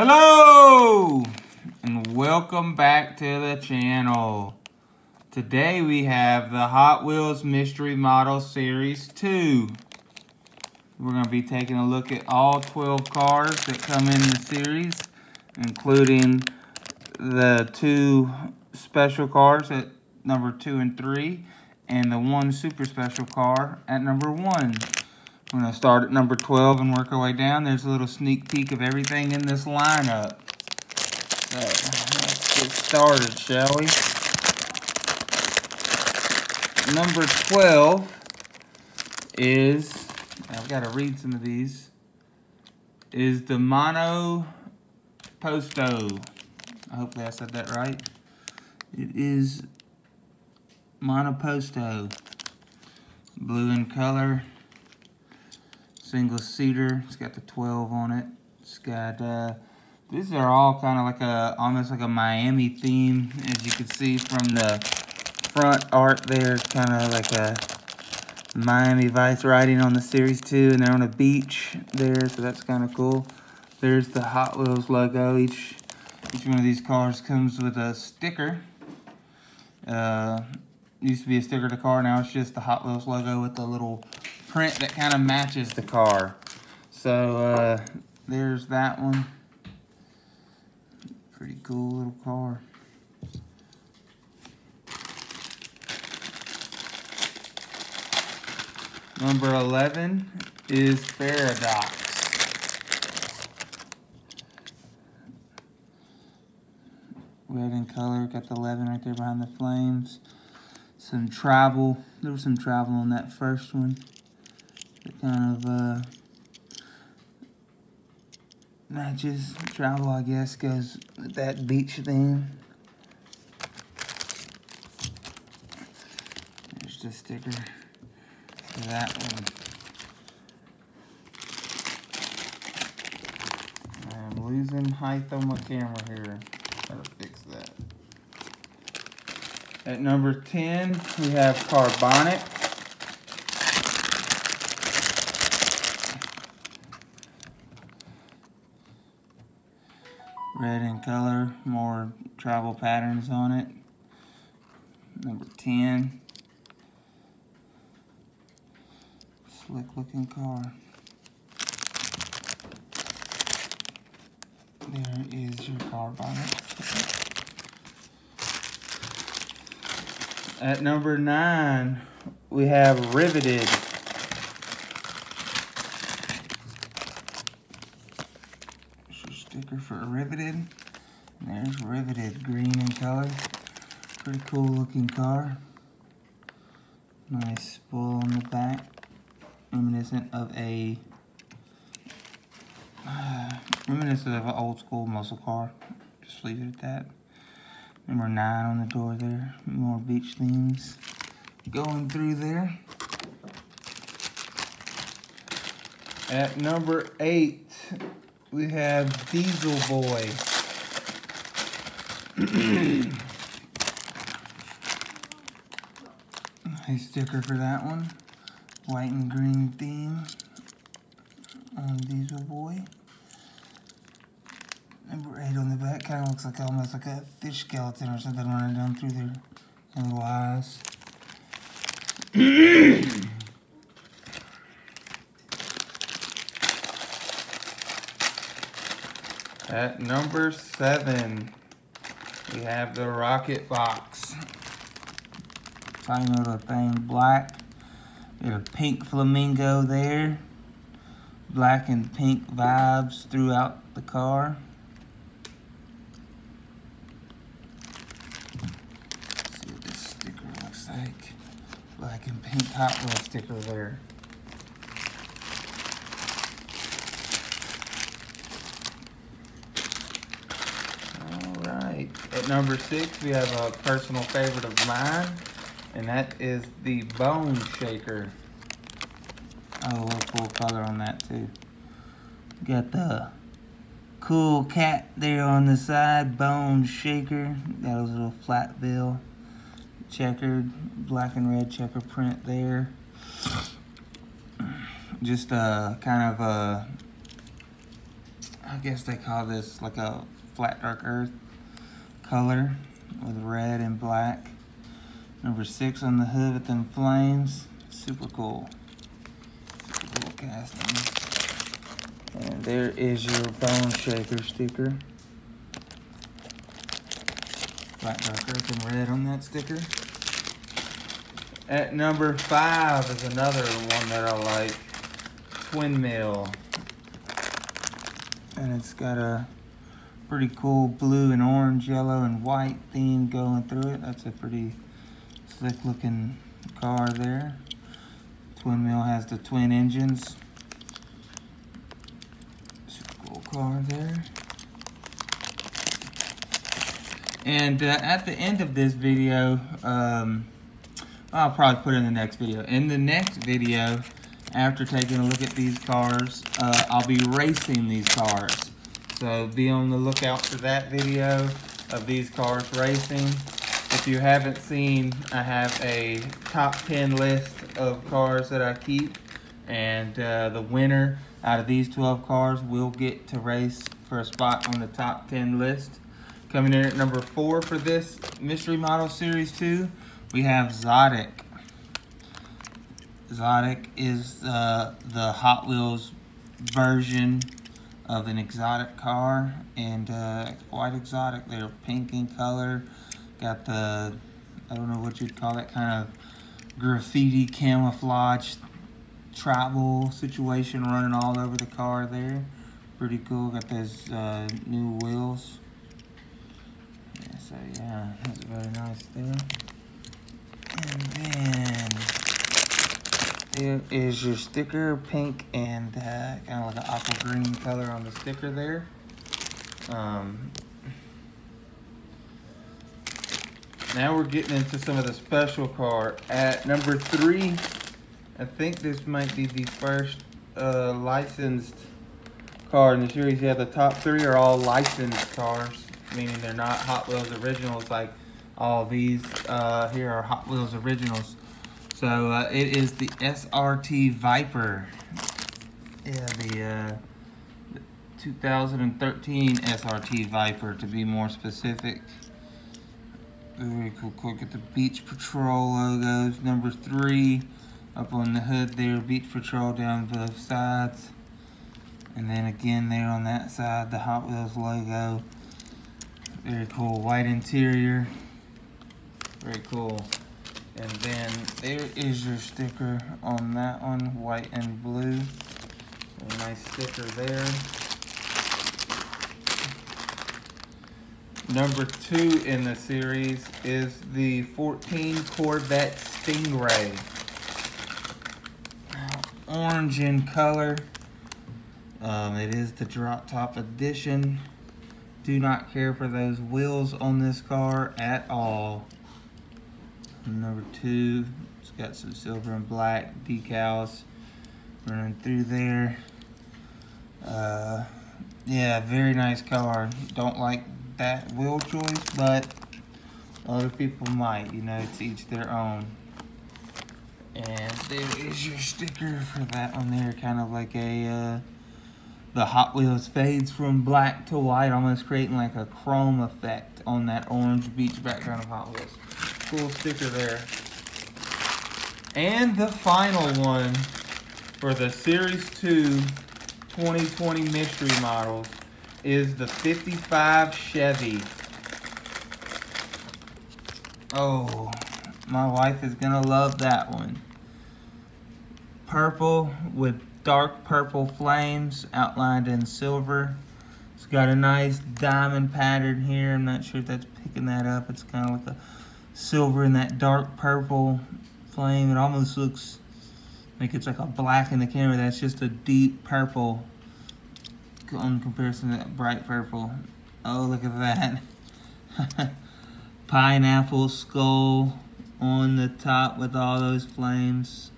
Hello and welcome back to the channel. Today we have the Hot Wheels Mystery Model Series 2. We're going to be taking a look at all 12 cars that come in the series, including the two special cars at number 2 and 3, and the one super special car at number 1. We're going to start at number 12 and work our way down. There's a little sneak peek of everything in this lineup. So, let's get started, shall we? Number 12 is, I've got to read some of these, is the Mono Posto. Hopefully I said that right. It is Monoposto. Blue in color single seater. It's got the 12 on it. It's got, uh, these are all kind of like a, almost like a Miami theme, as you can see from the front art there. Kind of like a Miami Vice riding on the Series 2, and they're on a beach there, so that's kind of cool. There's the Hot Wheels logo. Each, each one of these cars comes with a sticker. Uh, used to be a sticker to car, now it's just the Hot Wheels logo with the little print that kind of matches the car. So uh, there's that one. Pretty cool little car. Number 11 is Paradox. Red in color, got the 11 right there behind the flames. Some travel, there was some travel on that first one kind of uh, matches travel, I guess, goes with that beach theme. There's the sticker for that one. I'm losing height on my camera here. Gotta fix that. At number 10, we have Carbonic. Red in color, more travel patterns on it. Number 10. Slick looking car. There is your Carbonic. At number 9, we have Riveted. sticker for Riveted. There's Riveted, green in color. Pretty cool looking car. Nice spoil on the back. Reminiscent of a uh, reminiscent of an old school muscle car. Just leave it at that. Number nine on the door there. More beach themes going through there. At number eight, we have Diesel Boy. nice sticker for that one. White and green theme on Diesel Boy. Number 8 on the back kind of looks like almost like a fish skeleton or something running down through their little eyes. At number seven, we have the Rocket Box. Tiny little thing, black. Have a pink flamingo there. Black and pink vibes throughout the car. Let's see what this sticker looks like. Black and pink Hot Wheels sticker there. At number six, we have a personal favorite of mine, and that is the Bone Shaker. Oh, a cool color on that too. Got the cool cat there on the side, Bone Shaker. Got a little flat bill, checkered, black and red checker print there. Just a kind of a I guess they call this like a flat dark earth color with red and black. Number six on the hood with them flames. Super cool. Super cool casting. And there is your bone shaker sticker. Black dark earth and red on that sticker. At number five is another one that I like. Twin Mill. And it's got a pretty cool blue and orange, yellow and white theme going through it. That's a pretty slick looking car there. Twin Mill has the twin engines. Cool car there. And uh, at the end of this video, um, I'll probably put in the next video. In the next video, after taking a look at these cars, uh, I'll be racing these cars. So be on the lookout for that video of these cars racing. If you haven't seen, I have a top 10 list of cars that I keep. And uh, the winner out of these 12 cars will get to race for a spot on the top 10 list. Coming in at number four for this Mystery Model Series 2, we have Zotic. Zotic is uh, the Hot Wheels version of an exotic car and uh, quite exotic. They're pink in color. Got the, I don't know what you'd call that kind of graffiti camouflage travel situation running all over the car there. Pretty cool. Got those uh, new wheels. So yeah, that's very nice there. And then is your sticker, pink and uh, kind of like an aqua green color on the sticker there. Um, now we're getting into some of the special car. At number three, I think this might be the first uh, licensed car in the series. Yeah, the top three are all licensed cars, meaning they're not Hot Wheels originals like all these uh, here are Hot Wheels originals. So uh, it is the SRT Viper. Yeah, the, uh, the 2013 SRT Viper to be more specific. Very cool. Cool. Get the Beach Patrol logos. Number three up on the hood there. Beach Patrol down both sides. And then again there on that side, the Hot Wheels logo. Very cool. White interior. Very cool. And then there is your sticker on that one, white and blue. A nice sticker there. Number two in the series is the 14 Corvette Stingray. Orange in color. Um, it is the drop top edition. Do not care for those wheels on this car at all. Number two, it's got some silver and black decals running through there. Uh, yeah, very nice car. Don't like that wheel choice, but other people might, you know, to each their own. And there is your sticker for that one there, kind of like a, uh, the Hot Wheels fades from black to white, almost creating like a chrome effect on that orange beach background of Hot Wheels cool sticker there. And the final one for the Series 2 2020 mystery models is the 55 Chevy. Oh, my wife is gonna love that one. Purple with dark purple flames outlined in silver. It's got a nice diamond pattern here. I'm not sure if that's picking that up. It's kind of like a silver and that dark purple flame. It almost looks like it's like a black in the camera. That's just a deep purple in comparison to that bright purple. Oh, look at that. Pineapple skull on the top with all those flames.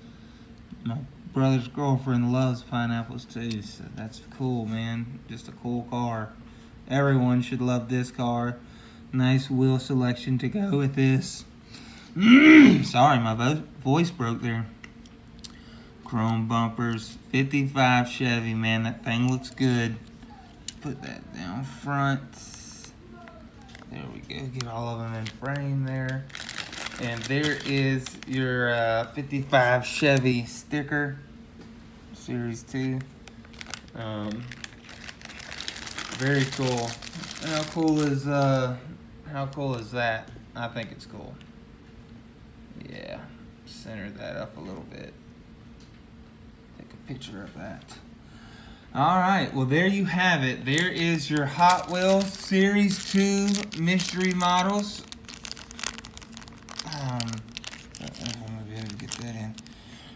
My brother's girlfriend loves pineapples too, so that's cool, man. Just a cool car. Everyone should love this car. Nice wheel selection to go with this. Sorry, my vo voice broke there. Chrome bumpers, 55 Chevy, man, that thing looks good. put that down front. There we go, get all of them in frame there. And there is your uh, 55 Chevy sticker, Series 2. Um, very cool. How cool is uh, how cool is that? I think it's cool. Yeah, center that up a little bit. Take a picture of that. All right, well there you have it. There is your Hot Wheels Series 2 mystery models. Um, I'm be able to get that in.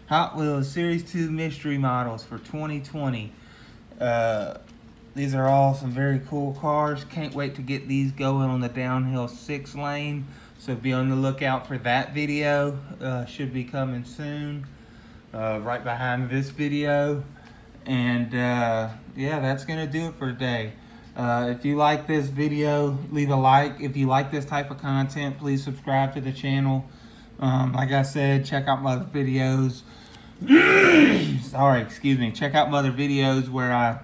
Hot Wheels Series 2 mystery models for 2020. Uh, these are all some very cool cars. Can't wait to get these going on the downhill six lane. So be on the lookout for that video. Uh, should be coming soon. Uh, right behind this video. And uh, yeah, that's gonna do it for today. Uh, if you like this video, leave a like. If you like this type of content, please subscribe to the channel. Um, like I said, check out my other videos. Sorry, excuse me. Check out my other videos where I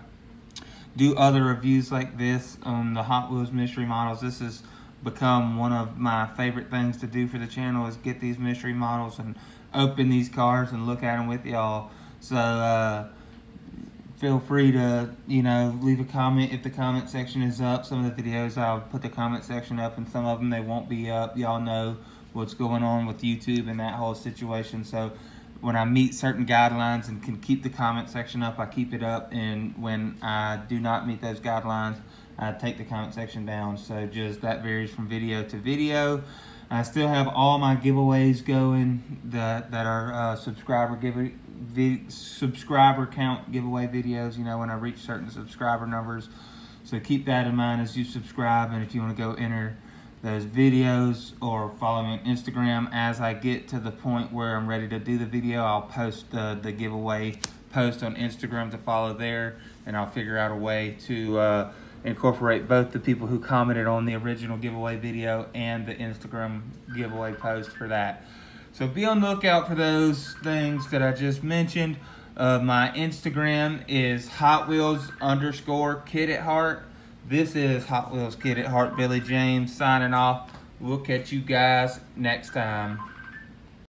do other reviews like this on the Hot Wheels mystery models. This has become one of my favorite things to do for the channel is get these mystery models and open these cars and look at them with y'all. So uh, feel free to, you know, leave a comment if the comment section is up. Some of the videos I'll put the comment section up and some of them they won't be up. Y'all know what's going on with YouTube and that whole situation. So when I meet certain guidelines and can keep the comment section up, I keep it up. And when I do not meet those guidelines, I take the comment section down. So just that varies from video to video. I still have all my giveaways going that, that are uh, subscriber give, subscriber count giveaway videos, you know, when I reach certain subscriber numbers. So keep that in mind as you subscribe. And if you want to go enter those videos or follow me on Instagram. As I get to the point where I'm ready to do the video, I'll post the, the giveaway post on Instagram to follow there, and I'll figure out a way to uh, incorporate both the people who commented on the original giveaway video and the Instagram giveaway post for that. So be on the lookout for those things that I just mentioned. Uh, my Instagram is Hot Wheels underscore Kid at Heart. This is Hot Wheels Kid at Heart Billy James signing off. We'll catch you guys next time.